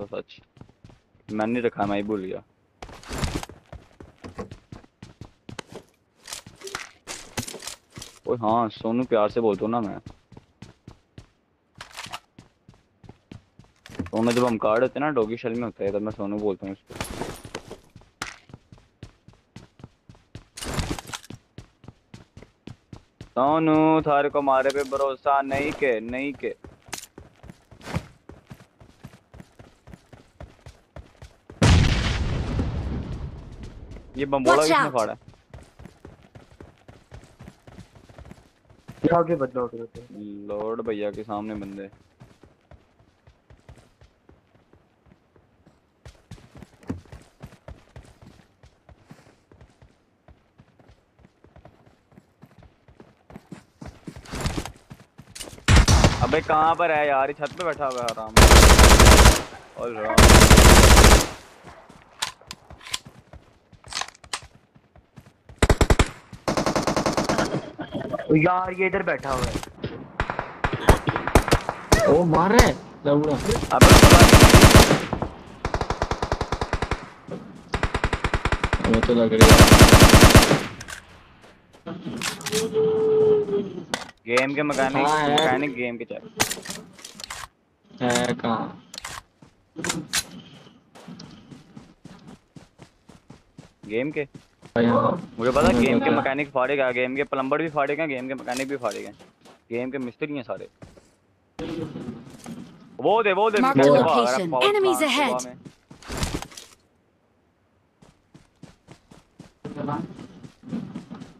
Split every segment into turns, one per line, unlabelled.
तो सच। मैंने नहीं रखा, मैं ही भूल गया। ओए हाँ सोनू प्यार से बोलता हूँ ना मैं। सोनू, जब हम कार्ड होते ना, डॉगी शेल में होता है, तब मैं सोनू बोलता हूँ उसको। सोनू, थारे को मारे पे भरोसा नहीं के नहीं के। ये बम्बोला किसने फाड़ा? है?
आगे बदलो आगे
लॉर्ड भैया के सामने बंदे। अबे कहाँ पर है यार? छत पे बैठा हुआ है आराम और
यार ये इधर बैठा हुआ है।
ओ मार रहा है? लौड़ा
अबे
तो लग रही है।
गेम के मैकेनिक
है।
मैकेनिक गेम के चल
है कहाँ?
गेम के? मुझे पता गेम के। मैकेनिक फाड़ेगा गेम के प्लम्बर भी फाड़ेगा गेम के मैकेनिक भी फाड़ेगा गेम के मिस्त्री हैं सारे। वो दे वो दे
ahead.
सुबह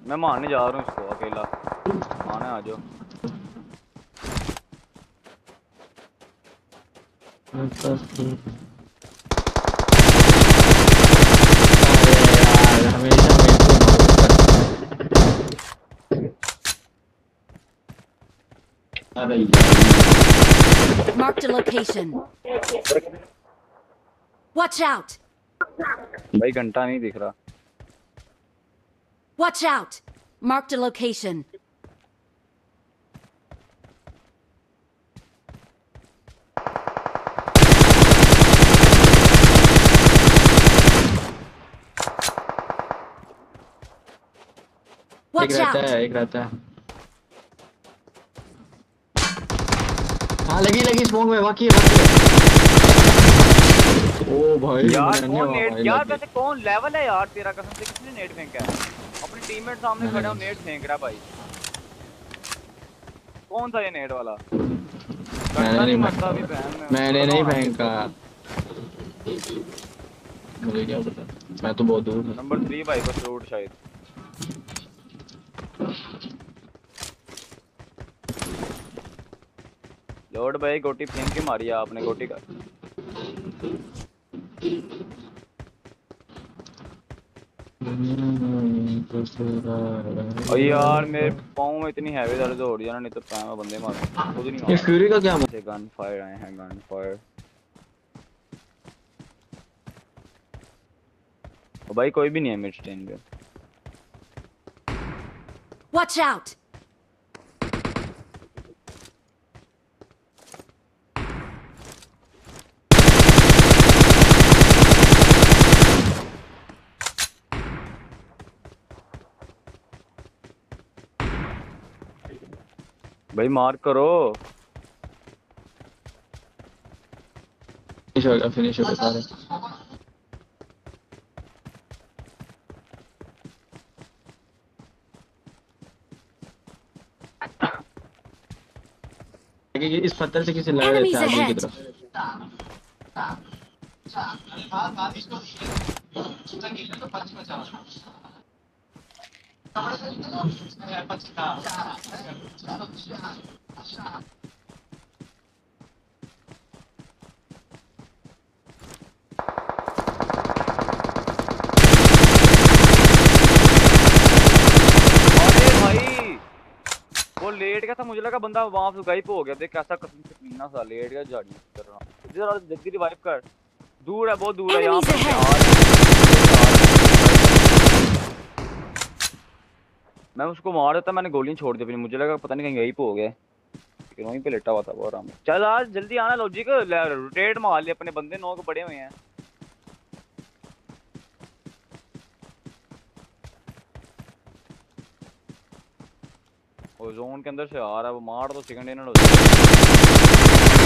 में। मारने जा रहा हूँ इसको अकेला। आना आ जाओ।
अरे यार हमेशा मेरे को अरे यार
Marked a location. Watch out!
भाई घंटा नहीं दिख रहा
Watch out! Marked a location.
एक रहता है एक रहता है। हाँ लगी लगी स्मोक में वाकई है है। ओ भाई
यार कौन नेट यार वैसे कौन लेवल है यार तेरा? कसम से किसने नेट फेंका है अपने टीममेट सामने खड़े हो नेट फेंक रहा भाई। कौन था ये नेट वाला?
मैंने नहीं
मरता अभी बहन में।
मैंने नहीं फेंका मुझे क्या पता? मैं तो बहुत दूर
नंबर थ्री भाई को फ्रूट शायद। लॉर्ड भाई गोटी फेंक के मारी आपने गोटी का। और यार मेरे पाँव में इतनी हैवी दर्द हो रही है ना नहीं तो पैर में बंदे मार। खुद नहीं
ये फ्यूरी का क्या
से गन फायर आए हैं गन फायर ओ भाई कोई भी नहीं है मिड स्टेन पे।
Watch out!
भाई मार करो
फिनिश हो गया फिनिश हो गया सारे ये इस पत्थर से किसी लड़ रहे थे आगे की. तरफ़
अरे भाई वो लेट गया था मुझे लगा बंदा वहाँ से गायब हो गया। देख कैसा कसम से पीना सा लेट गया झाड़ी कर रहा इधर आ जल्दी रिवाइव कर। दूर है बहुत दूर है यहाँ पे। यार। मैं उसको मार देता मैंने गोलियाँ छोड़ दी अपनी। मुझे लगा पता नहीं कहीं गायब हो गया। लेकिन वहीं पे लेटा हुआ था वो आराम चल आज जल्दी आना लॉजिक रोटेट मार ले अपने बंदे नौ के पड़े हुए हैं। और जोन के अंदर से आ रहा है, वो मार तो सेकंड इनर हो जाएगा